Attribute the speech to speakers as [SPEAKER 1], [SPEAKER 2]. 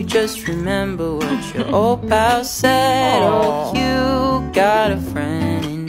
[SPEAKER 1] you just remember what your old pal said. Oh, you got a friend